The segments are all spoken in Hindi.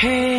Hey.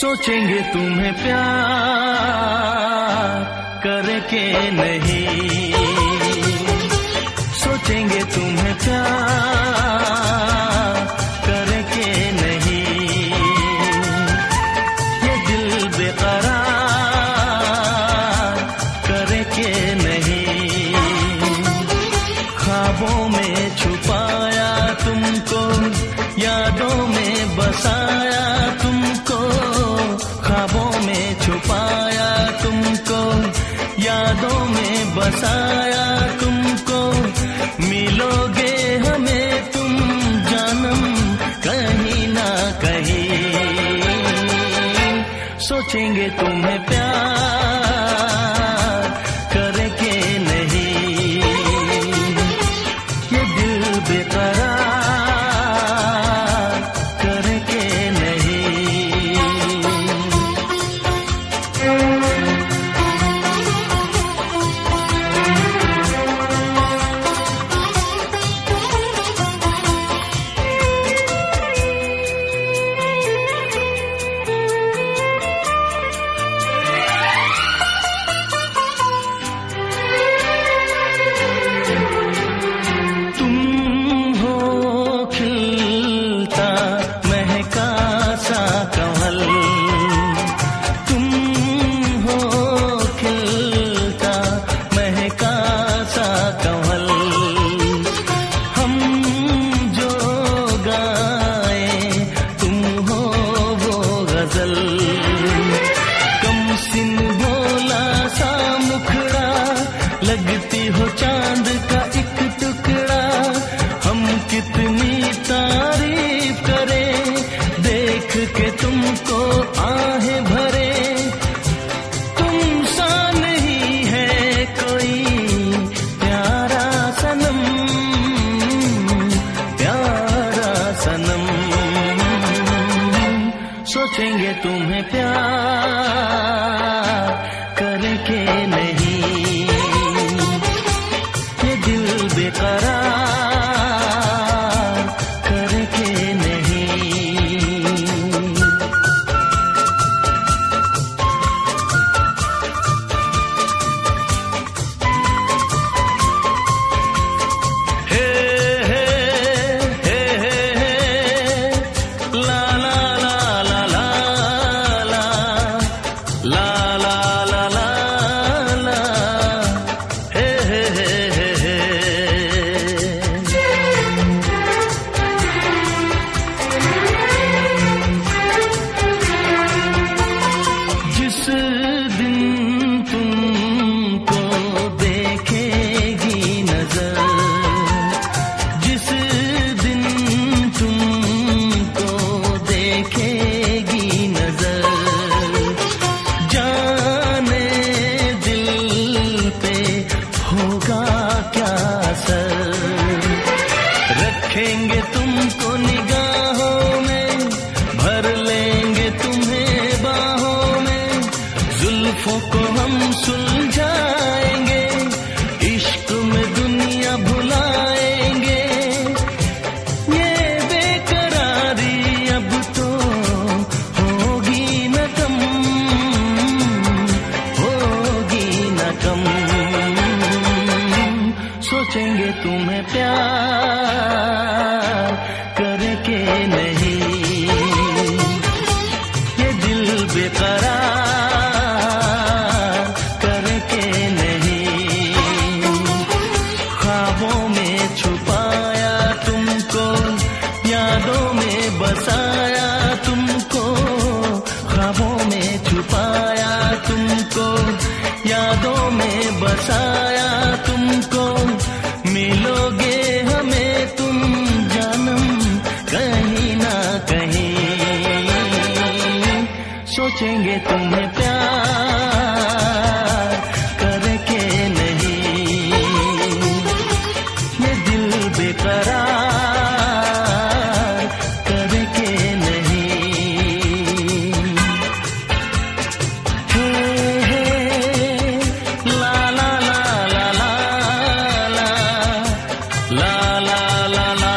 सोचेंगे तुम्हें प्यार करके नहीं। सोचेंगे तुम्हें प्यार करके नहीं। ये दिल बेकरार करके नहीं। ख्वाबों में छुपाया तुमको, यादों में बसाया बसाया तुमको। मिलोगे हमें तुम जन्म कहीं ना कहीं। सोचेंगे तुम्हें प्यार। दिन तुमको देखेगी नज़र। जिस दिन तुमको देखेगी नज़र। जाने दिल पे होगा क्या असर? रखेंगे तुम्हें प्यार। प्यार करके नहीं ये दिल बेकरार करके नहीं हे हे ला ला ला ला ला ला ला ला ला